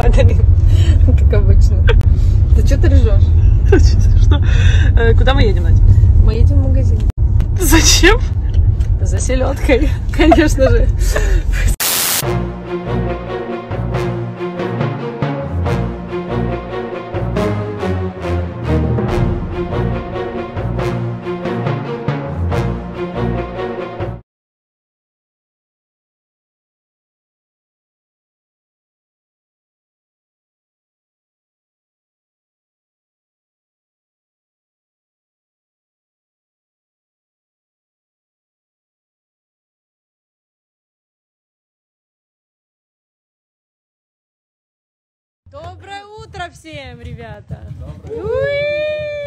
Алина. Как обычно. Ты что ты ржешь? Что? Куда мы едем, Надя? Мы едем в магазин. Зачем? За селедкой, конечно же. Доброе утро всем, ребята! Уи!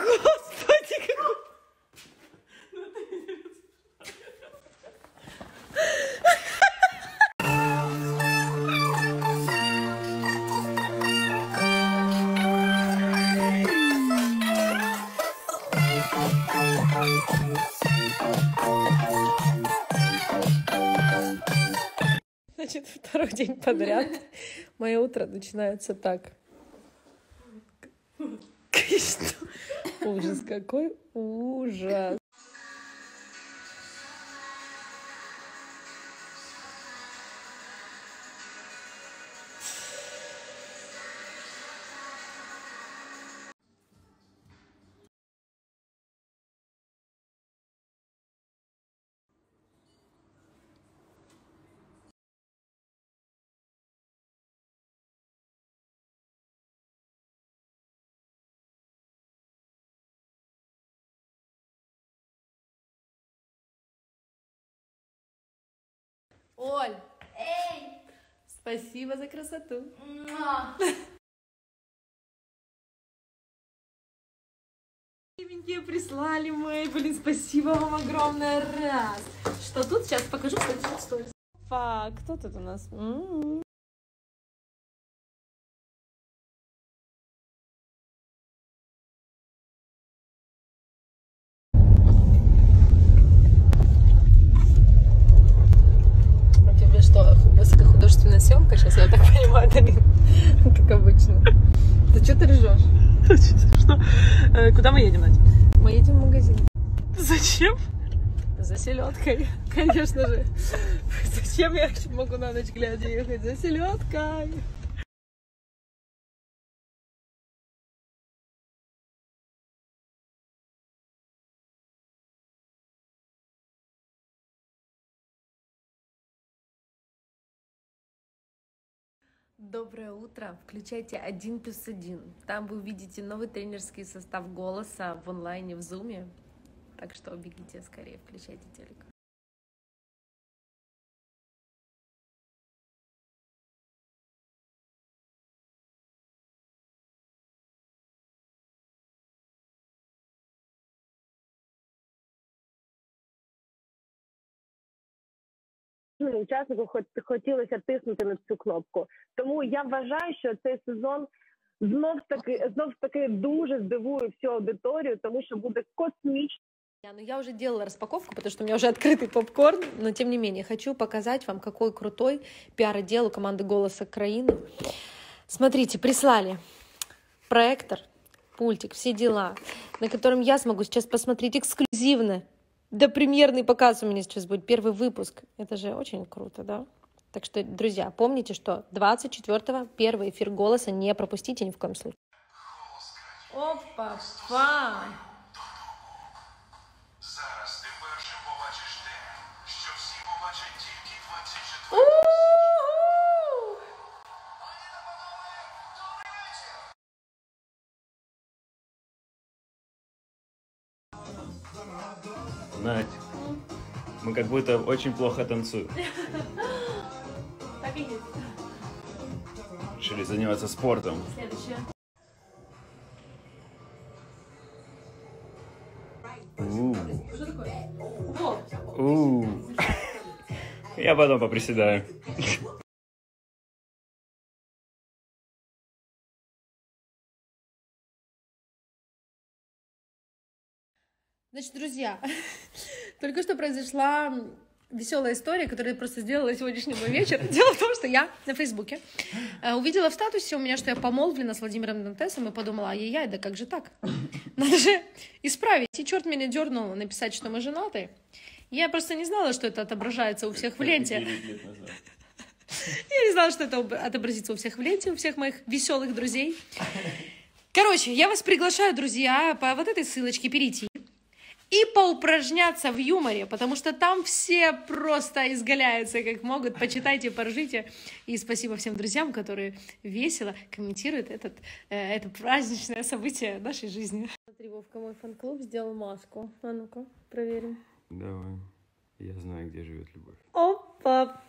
Господи, какой... Значит, второй день подряд мое утро начинается так. Что? Ужас какой ужас. Оль, Эй! спасибо за красоту. Муа! Миленькие прислали мы. Блин, спасибо вам огромное. Раз. Что тут? Сейчас покажу, кстати, тут сторис. Опа, кто тут у нас? М-м. У тебя что, высокохудожественная съемка сейчас, я так понимаю, Алина? Обычно. Ты что ты ржешь? Э, Куда мы едем, Надя? Мы едем в магазин. Зачем? За селедкой, конечно же. Зачем я могу на ночь глядя ехать за селедкой? Доброе утро! Включайте один плюс один. Там вы увидите новый тренерский состав голоса в онлайне в зуме. Так что бегите скорее, включайте телек. учаснику хот- хотілося тиснути на цю кнопку. Тому я вважаю, що цей сезон знов таки знов таки дуже здивує всю аудиторію, тому що буде космічно. Я, ну я уже делала распаковку, потому что у меня уже открытый попкорн, но тем не менее хочу показать вам, какой крутой пиар-отдел у команды «Голоса Краины». Смотрите, прислали проектор, пультик, все дела, на котором я смогу сейчас посмотреть эксклюзивно. да, премьерный показ у меня сейчас будет, первый выпуск. Это же очень круто, да? Так что, друзья, помните, что 24-го первый эфир «Голоса» не пропустите ни в коем случае. Опа, будто очень плохо танцую. Так и есть. Решили заниматься спортом. Следующее. Что такое? Я потом поприседаю. Значит, друзья, только что произошла веселая история, которую я просто сделала сегодняшний мой вечер. Дело в том, что я на Фейсбуке э, увидела в статусе у меня, что я помолвлена с Владимиром Дантесом, и подумала, ай-яй-яй, да как же так? Надо же исправить. И черт меня дернул написать, что мы женаты. Я просто не знала, что это отображается у всех в ленте. Я не знала, что это об- отобразится у всех в ленте, у всех моих веселых друзей. Короче, я вас приглашаю, друзья, по вот этой ссылочке перейти и поупражняться в юморе, потому что там все просто изгаляются как могут. Почитайте, поржите. И спасибо всем друзьям, которые весело комментируют этот, э, это праздничное событие нашей жизни. Смотри, Вовка, мой фан-клуб сделал маску. А ну-ка, проверим. Давай. Я знаю, где живет любовь. Опа!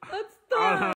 Отстой!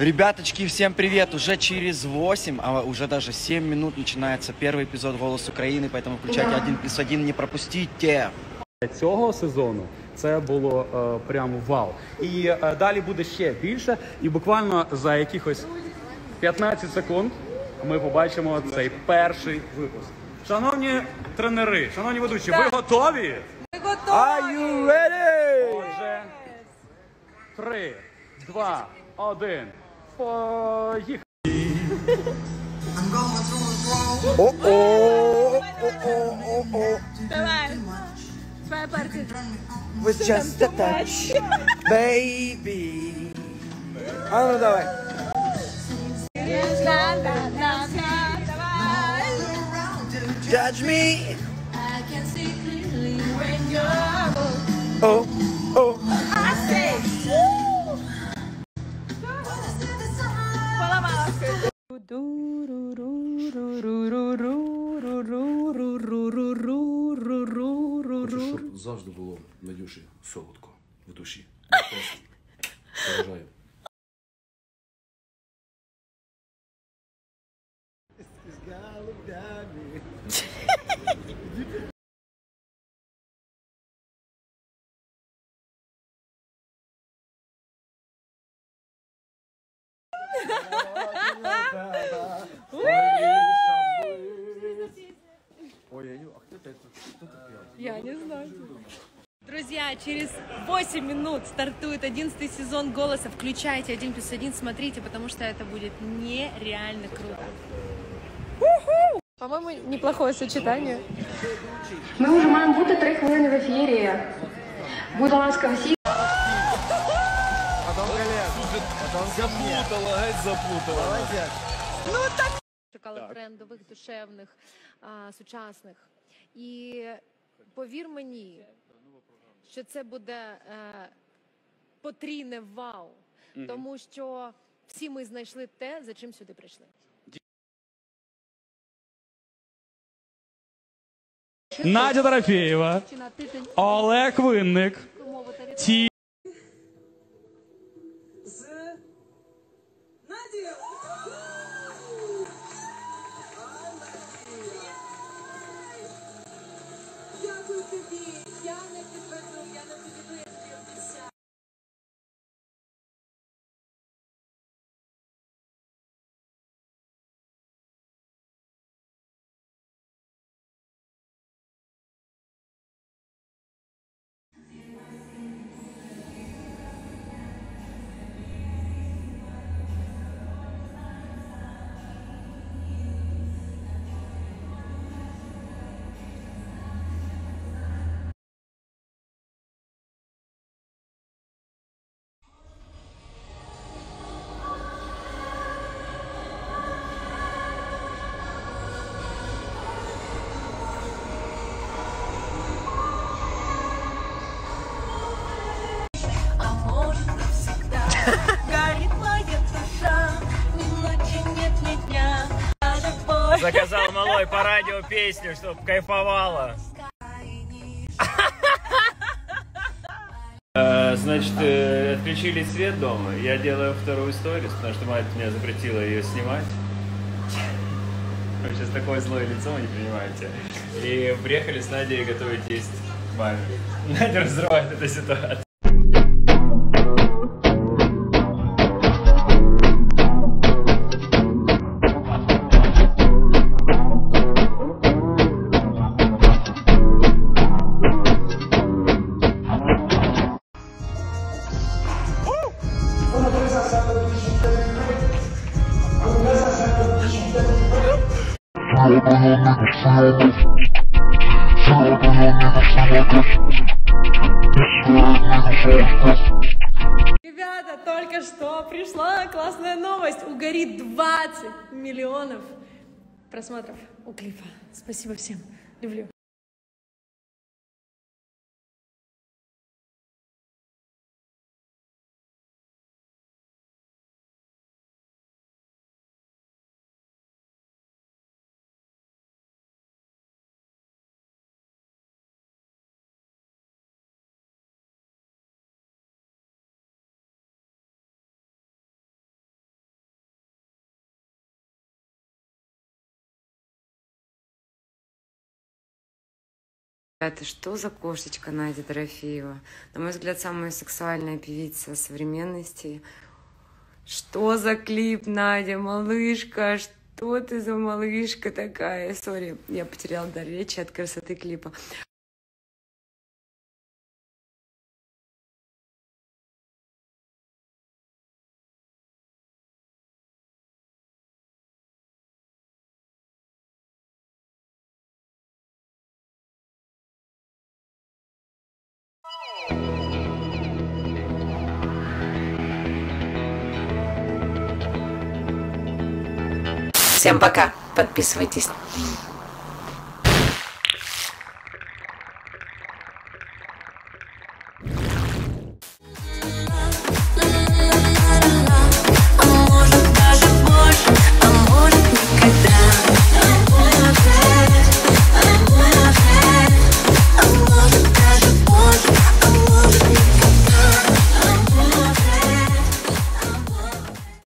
Ребяточки, всем привет! Уже через 8, а уже даже 7 минут начинается первый эпизод «Голос Украины», поэтому включайте один плюс один, не пропустите! цього сезону це було е, прям вау. І е, далі буде ще більше. І буквально за якихось 15 секунд ми побачимо цей перший випуск. Шановні тренери, шановні ведучі, ви готові? Are you ready? Отже, три, два, один. Поїхали. О-о, о-о, Давай. Твоя партия. was just a touch, baby. А ну давай. Judge me. Oh, oh. Душі солодко в душі. Поважаю. Я не знаю. Друзья, через 8 минут стартует 11 сезон «Голоса». Включайте 1 плюс 1, смотрите, потому что это будет нереально круто. По-моему, неплохое сочетание. Ми вже маємо бути три хвилини в ефірі. Будь ласка, всі. Шукала трендових, душевних, а, сучасних. І повір мені, що це буде е, потрійне вау, угу. тому що всі ми знайшли те, за чим сюди прийшли. Надя Дорофєєва, Олег Винник, Ті... З... Надія! Дякую тобі! Jan, jak ty bardzo ja do ciebie малой по радио песню, чтоб кайфовала. Э, Значит, э, отключили свет дома. Я делаю вторую сторис, потому что мать меня запретила ее снимать. Вы сейчас такое злое лицо вы не понимаете. И приехали с Надей готовить есть маме. Надя разрывает эту ситуацию. Ребята, только что пришла классная новость. Угорит 20 миллионов просмотров у клипа. Спасибо всем. Люблю. Это что за кошечка Надя Дорофеева? На мой взгляд, самая сексуальная певица современности. Что за клип, Надя, малышка? Что ты за малышка такая? Сори, я потеряла дар речи от красоты клипа. Всем пока. Подписывайтесь.